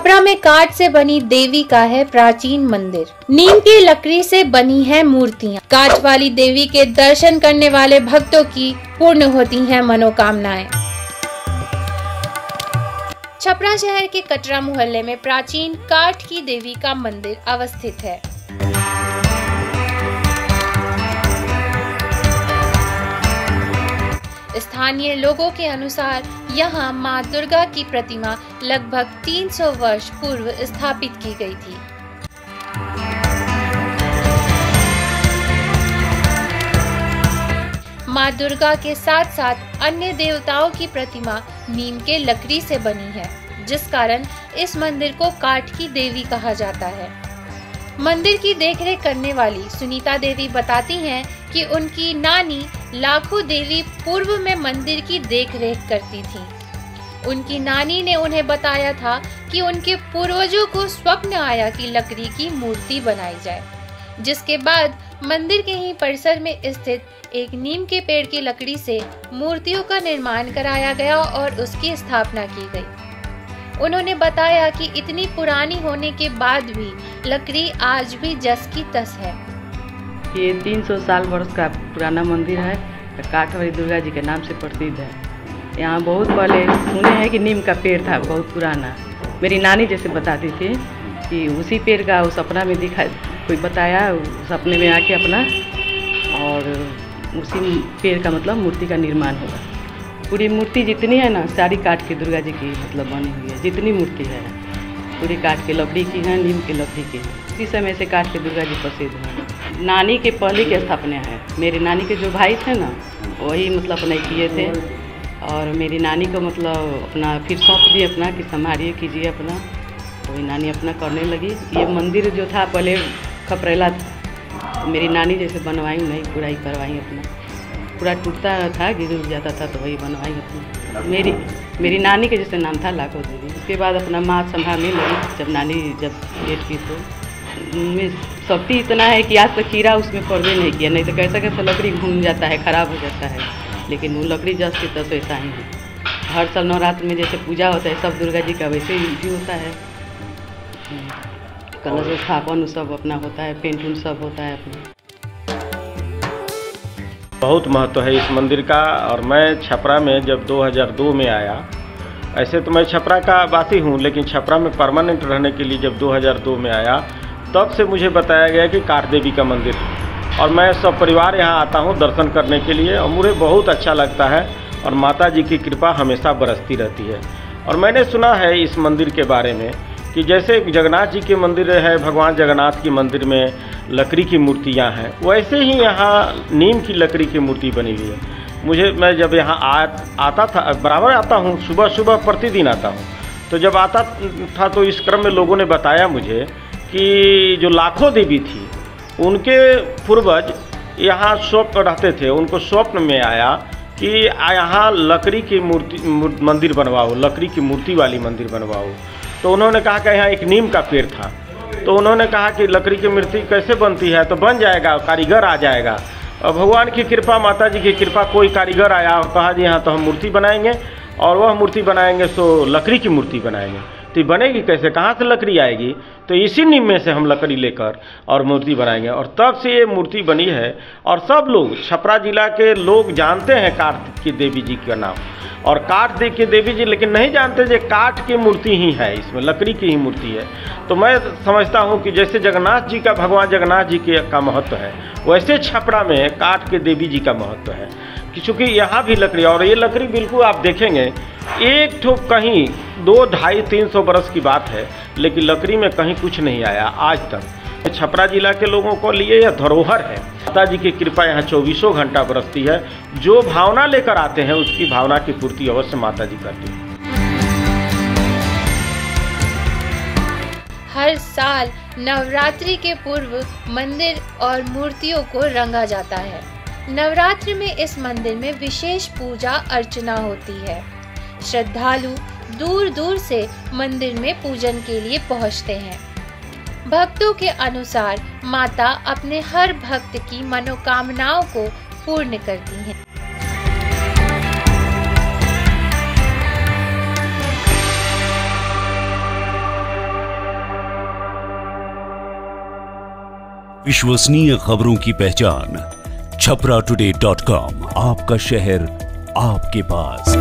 छपरा में काट से बनी देवी का है प्राचीन मंदिर। नीम की लकड़ी से बनी है मूर्तियाँ। काट वाली देवी के दर्शन करने वाले भक्तों की पूर्ण होती हैं मनोकामनाएँ। छपरा शहर के कटरा मोहल्ले में प्राचीन काठ की देवी का मंदिर अवस्थित है। स्थानीय लोगों के अनुसार यहाँ माँ दुर्गा की प्रतिमा लगभग 300 वर्ष पूर्व स्थापित की गई थी। माँ दुर्गा के साथ साथ अन्य देवताओं की प्रतिमा नीम के लकड़ी से बनी है, जिस कारण इस मंदिर को काठ की देवी कहा जाता है। मंदिर की देखरेख करने वाली सुनीता देवी बताती हैं कि उनकी नानी लाखों देवी पूर्व में मंदिर की देखरेख करती थी। उनकी नानी ने उन्हें बताया था कि उनके पूर्वजों को स्वप्न आया कि लकड़ी की मूर्ति बनाई जाए, जिसके बाद मंदिर के ही परिसर में स्थित एक नीम के पेड़ की लकड़ी से मूर्तियों का निर्माण कराया गया और उसकी स्थापना की गई। उन्होंने बताया कि इतनी पुरानी होने के बाद भी लकड़ी आज भी जस की तस है। ये 300 साल वर्ष का पुराना मंदिर है काठवरी दुर्गा जी के नाम से प्रसिद्ध है। यहाँ बहुत पहले सुने हैं कि नीम का पेड़ था, बहुत पुराना। मेरी नानी जैसे बताती थी कि उसी पेड़ का उस सपना में दिखा, कोई बताया सपने में आके अपना, और उसी पेड़ का मतलब मूर्ति का निर्माण हुआ पूरी मूर्ति जितनी है ना, सारी काट के दुर्गा जी की मतलब बनी हुई है, जितनी मूर्ति है। पूरी काट के लकड़ी की है, नीम की लकड़ी की है। इसी समय से काट के दुर्गा जी प्रसिद्ध है। नानी के पहले के स्थापना है। मेरी नानी के जो भाई थे ना, वही मतलब अपने किए थे। और मेरी नानी को मतलब अपना फिर सौंप दिए अपना कि संभालिए, कीजिए अपना। वही नानी अपना करने लगी। ये मंदिर जो था, पहले खपरेला था। मेरी नानी जैसे बनवाई नहीं पूरा ही करवाई अपना। पूरा टूटता था, गिर उड़ जाता था तो वही बनवाई अपना। मेरी मेरी नानी के जैसे नाम था लाखों देवी। उसके बाद अपना माँ संभालने लगी जब नानी जब डेट की तो में शक्ति इतना है कि आज तक कीड़ा उसमें पड़वे नहीं किया। नहीं तो कैसा कैसा लकड़ी घूम जाता है, ख़राब हो जाता है। लेकिन वो लकड़ी जस की तस वैसा ही है। हर साल नवरात्र में जैसे पूजा होता है, सब दुर्गा जी का वैसे ही भी होता है। कलश स्थापन सब अपना होता है पेंट उंट सब होता है अपना। बहुत महत्व है इस मंदिर का, और मैं छपरा में जब 2002 में आया, ऐसे तो मैं छपरा का वासी हूँ, लेकिन छपरा में परमानेंट रहने के लिए जब 2002 में आया तब से मुझे बताया गया कि कार देवी का मंदिर। और मैं सब परिवार यहाँ आता हूँ दर्शन करने के लिए और मुझे बहुत अच्छा लगता है और माता जी की कृपा हमेशा बरसती रहती है। और मैंने सुना है इस मंदिर के बारे में कि जैसे जगन्नाथ जी के मंदिर है भगवान जगन्नाथ की मंदिर में लकड़ी की मूर्तियाँ हैं वैसे ही यहाँ नीम की लकड़ी की मूर्ति बनी हुई है। मुझे मैं जब यहाँ आ, आता था बराबर आता हूँ सुबह सुबह प्रतिदिन आता हूँ तो जब आता था तो इस क्रम में लोगों ने बताया मुझे कि जो लाखों देवी थी, उनके पूर्वज यहाँ स्वप्न रहते थे। उनको स्वप्न में आया कि यहाँ लकड़ी की मूर्ति मंदिर बनवाओ, लकड़ी की मूर्ति वाली मंदिर बनवाओ। तो उन्होंने कहा कि यहाँ एक नीम का पेड़ था। तो उन्होंने कहा कि लकड़ी की मूर्ति कैसे बनती है? तो बन जाएगा, कारीगर आ जाएगा। और भगवान की कृपा माता जी की कृपा, कोई कारीगर आया और कहा, जी यहाँ तो हम मूर्ति बनाएँगे। और वह मूर्ति बनाएँगे, सो लकड़ी की मूर्ति बनाएँगे। तो बनेगी, कैसे, कहाँ से लकड़ी आएगी? तो इसी नीम में से हम लकड़ी लेकर और मूर्ति बनाएँगे। और तब से ये मूर्ति बनी है और सब लोग, छपरा जिला के लोग जानते हैं कार्तिक की देवी जी का नाम। और काठ दे के देवी जी, लेकिन नहीं जानते जो काठ की मूर्ति ही है, इसमें लकड़ी की ही मूर्ति है। तो मैं समझता हूँ कि जैसे जगन्नाथ जी का, भगवान जगन्नाथ जी के का महत्व है, वैसे छपरा में काठ के देवी जी का महत्व है। चूँकि यहाँ भी लकड़ी, और ये लकड़ी बिल्कुल आप देखेंगे, एक ठो कहीं दो, ढाई, तीन सौ बरस की बात है, लेकिन लकड़ी में कहीं कुछ नहीं आया आज तक। छपरा जिला के लोगों को लिए यह धरोहर है। माता जी की कृपा यहाँ चौबीसों घंटा बरसती है। जो भावना लेकर आते हैं, उसकी भावना की पूर्ति अवश्य माता जी करती है। हर साल नवरात्रि के पूर्व मंदिर और मूर्तियों को रंगा जाता है। नवरात्र में इस मंदिर में विशेष पूजा अर्चना होती है श्रद्धालु दूर दूर से मंदिर में पूजन के लिए पहुँचते हैं भक्तों के अनुसार माता अपने हर भक्त की मनोकामनाओं को पूर्ण करती हैं। विश्वसनीय खबरों की पहचान छपरा टुडे डॉट कॉम आपका शहर आपके पास।